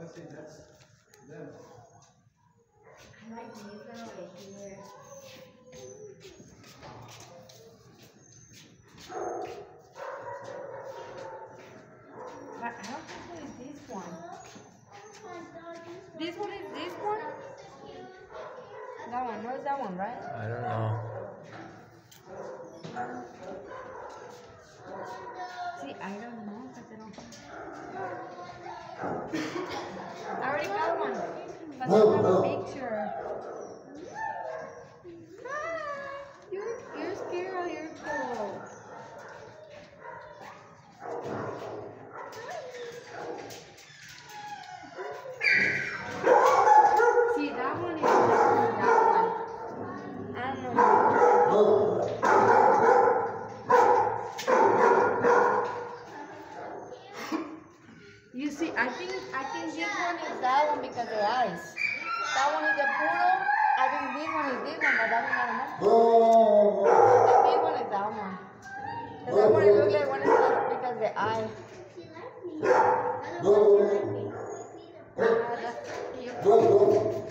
I see that's them. I like this one over here. But I don't think it is this one. This one is this one? That one, no, it's that one, right? I don't know. See, I don't know, but I don't. I already got one, but have a picture. Ah, You're, you're scared you're cool? See, that one is that one. I don't know. You see, I think I think this one is that one because the eyes. That one is the poodle. I think this one is this one, but that one I don't know. The big one is that one. Because that one looks like one is just because the eye. Ah, that's cute.